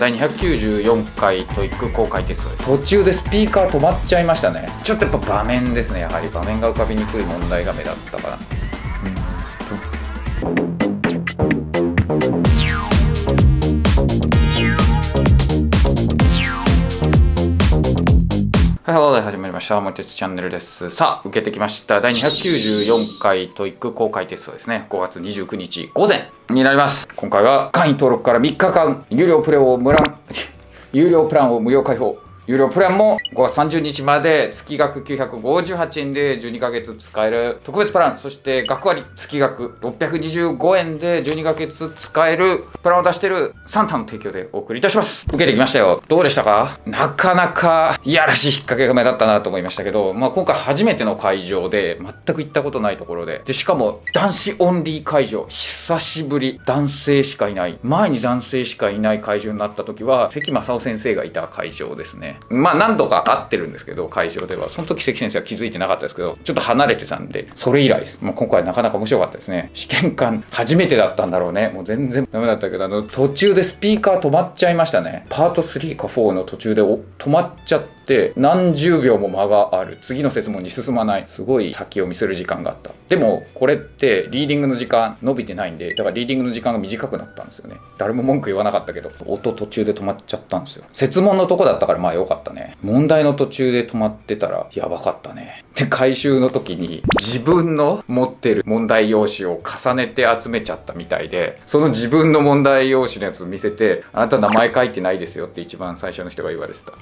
第294回 TOEIC 公開テスト途中でスピーカー止まっちゃいましたね。ちょっとやっぱ場面ですね。やはり場面が浮かびにくい問題が目立ったかなはい、ハローで始まりました。もちつチャンネルです。さあ、受けてきました。第294回 TOEIC 公開テストですね。5月29日午前になります。今回は会員登録から3日間、有料プランを無料、有料プランを無料開放。有料プランも5月30日まで月額958円で12ヶ月使える特別プラン、そして学割月額625円で12ヶ月使えるプランを出してるサンタの提供でお送りいたします。受けてきましたよ。どうでしたか？なかなかいやらしい引っ掛けが目立ったなと思いましたけど、まあ今回初めての会場で全く行ったことないところで、で、しかも男子オンリー会場、久しぶり、男性しかいない、前に男性しかいない会場になった時は、関正夫先生がいた会場ですね。まあ何度か会ってるんですけど、会場では。その時関先生は気づいてなかったですけど、ちょっと離れてたんで、それ以来です。まあ今回なかなか面白かったですね。試験官初めてだったんだろうね。もう全然ダメだったけど、あの途中でスピーカー止まっちゃいましたね。パート3か4の途中で止まっちゃって、何十秒も間がある。次の設問に進まない。すごい先を見せる時間があった。でもこれってリーディングの時間伸びてないんでだからリーディングの時間が短くなったんですよね。誰も文句言わなかったけど音途中で止まっちゃったんですよ。設問のとこだったからまあ良かったね。問題の途中で止まってたらやばかったね。で回収の時に自分の持ってる問題用紙を重ねて集めちゃったみたいでその自分の問題用紙のやつ見せてあなた名前書いてないですよって一番最初の人が言われてた。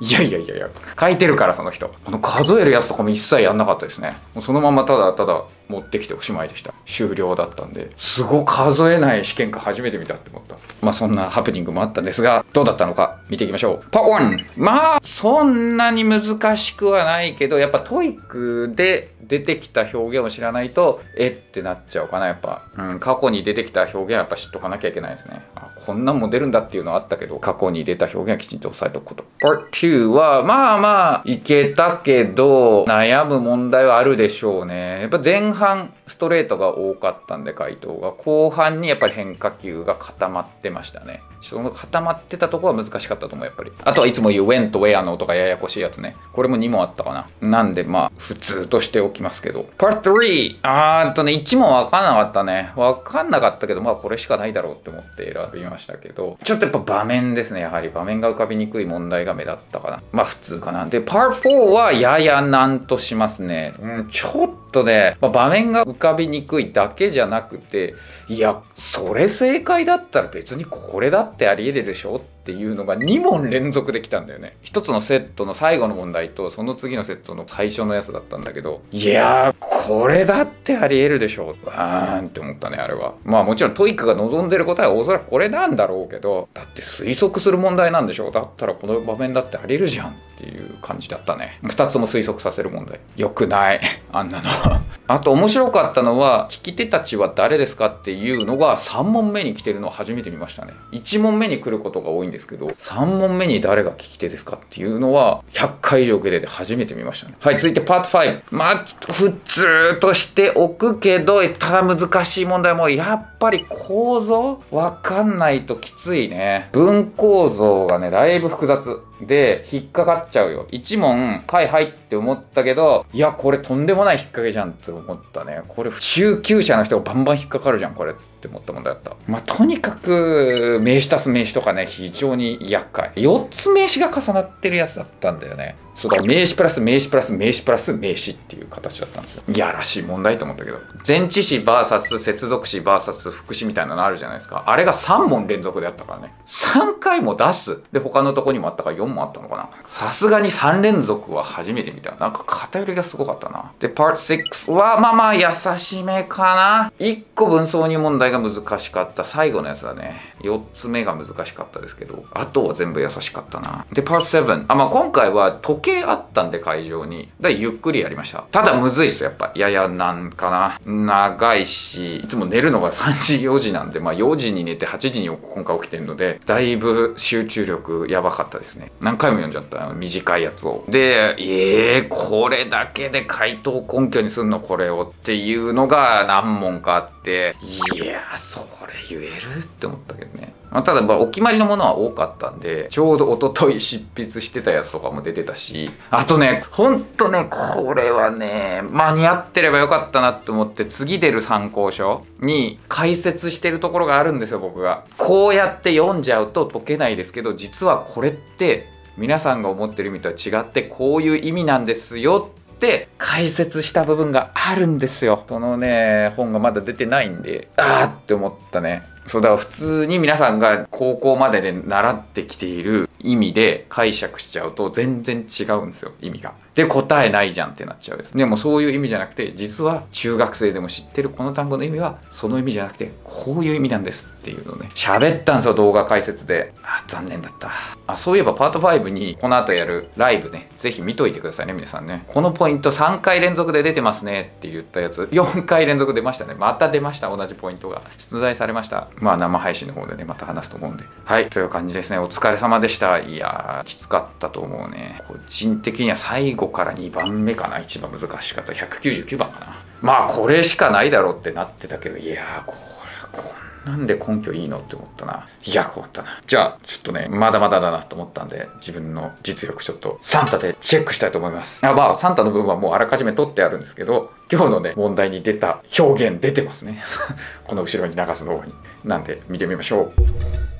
いやいやいやいや、書いてるからその人。この数えるやつとかも一切やんなかったですね。もうそのままただただ持ってきておしまいでした。終了だったんで、すご数えない試験か初めて見たって思った。まあそんなハプニングもあったんですが、どうだったのか見ていきましょう。パーン。まあ、そんなに難しくはないけど、やっぱ TOEIC で出てきた表現を知らないと、えってなっちゃうかな、やっぱ。うん、過去に出てきた表現はやっぱ知っとかなきゃいけないですね。あこんなんも出るんだっていうのはあったけど、過去に出た表現はきちんと押さえておくこと。Part 2は、まあまあ、いけたけど、悩む問題はあるでしょうね。やっぱ前半、ストレートが多かったんで、回答が。後半にやっぱり変化球が固まってましたね。その固まってたとこは難しかったと思う、やっぱり。あとはいつも言う when と where の音がややこしいやつね。これも2もあったかな。なんでまあ、普通としておきますけど。Part 3! あーとね、1問わかんなかったね。わかんなかったけど、まあこれしかないだろうって思って選びましたけど、ちょっとやっぱ場面ですね、やはり。場面が浮かびにくい問題が目立ったかな。まあ普通かな。で、Part 4はややなんとしますね。うん、ちょっとね、まあ、場面が浮かびにくいだけじゃなくて、いや、それ正解だったら別にこれだってあり得るでしょっていうのが2問連続できたんだよね。一つのセットの最後の問題とその次のセットの最初のやつだったんだけど、いやー、これだってあり得るでしょあーんって思ったね、あれは。まあもちろん TOEIC が望んでる答えはおそらくこれなんだろうけど、だって推測する問題なんでしょだったらこの場面だってあり得るじゃんっていう感じだったね。2つも推測させる問題。よくない。あんなの。あと面白かったのは、聞き手たちは誰ですかっていうのが3問目に来てるのを初めて見ましたね。1問目に来ることが多いんですけど、3問目に誰が聞き手ですかっていうのは、100回以上受けてて初めて見ましたね。はい、続いてパート5。まあ、普通としておくけど、ただ難しい問題も、やっぱり構造？わかんないときついね。文構造がね、だいぶ複雑。で、引っかかっちゃうよ。一問、はいはいって思ったけど、いや、これとんでもない引っ掛けじゃんって思ったね。これ、中級者の人がバンバン引っかかるじゃん、これっって思った問題だった。まあ、とにかく、名詞足す名詞とかね、非常に厄介。4つ名詞が重なってるやつだったんだよね。そうだ、名詞プラス名詞プラス名詞プラス名詞っていう形だったんですよ。いやらしい問題と思ったけど。前置詞 VS 接続詞 VS 副詞みたいなのあるじゃないですか。あれが3問連続であったからね。3回も出す。で、他のとこにもあったから4もあったのかな。さすがに3連続は初めて見た。なんか偏りがすごかったな。で、Part 6はまあまあ優しめかな。1個分挿入問題が難しかった。最後のやつだね。4つ目が難しかったですけど、あとは全部優しかったな。で、Part 7。あ、まあ今回は時計あったんで会場に。だゆっくりやりました。ただむずいっす、やっぱ。ややなんかな。長いし、いつも寝るのが3時、4時なんで、まあ4時に寝て8時に今回起きてるので、だいぶ集中力やばかったですね。何回も読んじゃった。短いやつを。で、えー、これだけで回答根拠にすんの？これをっていうのが何問かあって、いやそれ言える？って思ったけどね。まあ、ただまあお決まりのものは多かったんでちょうど一昨日執筆してたやつとかも出てたしあとねほんとねこれはね間に合ってればよかったなって思って次出る参考書に解説してるところがあるんですよ僕がこうやって読んじゃうと解けないですけど実はこれって皆さんが思ってる意味とは違ってこういう意味なんですよって解説した部分があるんですよそのね本がまだ出てないんであーって思ったねそうだから普通に皆さんが高校までで習ってきている意味で解釈しちゃうと全然違うんですよ意味が。で答えないじゃんってなっちゃうです。でもそういう意味じゃなくて実は中学生でも知ってるこの単語の意味はその意味じゃなくてこういう意味なんですっていうのね喋ったんですよ動画解説で。あ残念だった。あそういえばパート5にこの後やるライブね。ぜひ見といてくださいね皆さんね。このポイント3回連続で出てますねって言ったやつ。4回連続出ましたね。また出ました。同じポイントが。出題されました。まあ生配信の方でねまた話すと思うんで。はい。という感じですね。お疲れ様でした。いやーきつかったと思うね。個人的には最後から2番目かな一番難しかった。199番かな。まあこれしかないだろうってなってたけどいやこれこんなんで根拠いいのって思ったな。いや困ったな。じゃあちょっとねまだまだだなと思ったんで自分の実力ちょっとサンタでチェックしたいと思います。あまあサンタの分はもうあらかじめ取ってあるんですけど今日のね問題に出た表現出てますね。この後ろに流すの方に。なんで見てみましょう。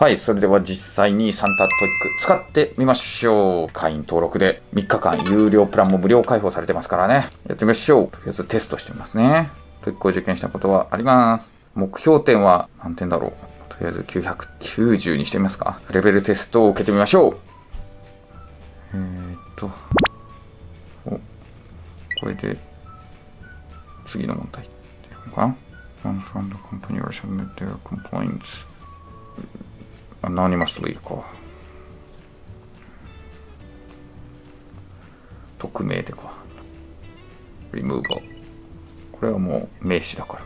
はい、それでは実際にサンタトイック使ってみましょう。会員登録で3日間有料プランも無料開放されてますからね。やってみましょう。とりあえずテストしてみますね。TOEIC を受験したことはあります。目標点は何点だろうとりあえず990にしてみますか。レベルテストを受けてみましょう。えー、っと、お、これで次の問題っていうのかな One from the company or submit their complaints anonymously か。匿名でか。Remove.。これはもう名詞だから。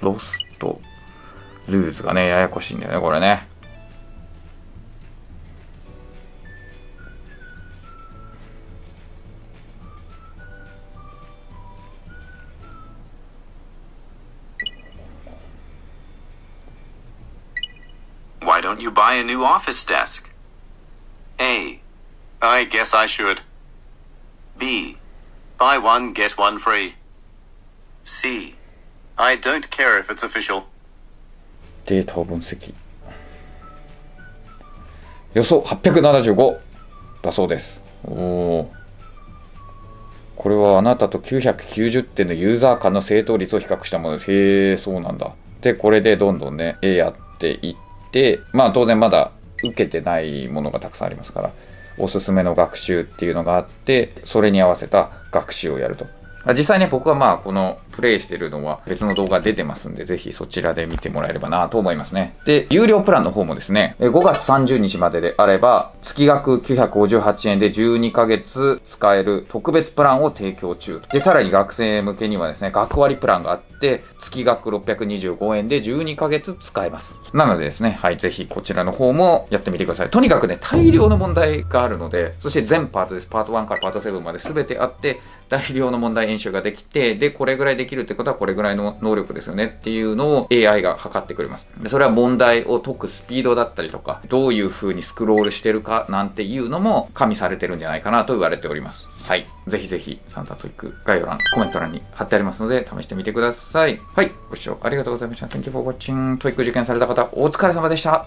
ロスト、ル、ーズがね、ややこしいんだよね、これね。Don't you buy a new office desk? A. I guess I should. B. Buy one, get one free. C. I don't care if it's official. データを分析。予想875だそうです。おお。これはあなたと990点のユーザー間の正答率を比較したものです。へえ、そうなんだ。で、これでどんどんね、やっていって、まあ当然まだ受けてないものがたくさんありますから、おすすめの学習っていうのがあって、それに合わせた学習をやると。実際ね、僕はまあ、このプレイしてるのは別の動画出てますんで、ぜひそちらで見てもらえればなと思いますね。で、有料プランの方もですね、5月30日までであれば、月額958円で12ヶ月使える特別プランを提供中。で、さらに学生向けにはですね、学割プランがあって、月額625円で12ヶ月使えます。なのでですね、はい、ぜひこちらの方もやってみてください。とにかくね、大量の問題があるので、そして全パートです。パート1からパート7まで全てあって、大量の問題演習ができて、で、これぐらいでできるってことはこれぐらいの能力ですよねっていうのを AI が測ってくれます。でそれは問題を解くスピードだったりとか、どういう風にスクロールしてるかなんていうのも加味されてるんじゃないかなと言われております。はい。ぜひぜひ、 Santa TOEIC 概要欄、コメント欄に貼ってありますので、試してみてください。はい。ご視聴ありがとうございました。Thank you for watching. TOEIC 受験された方、お疲れ様でした。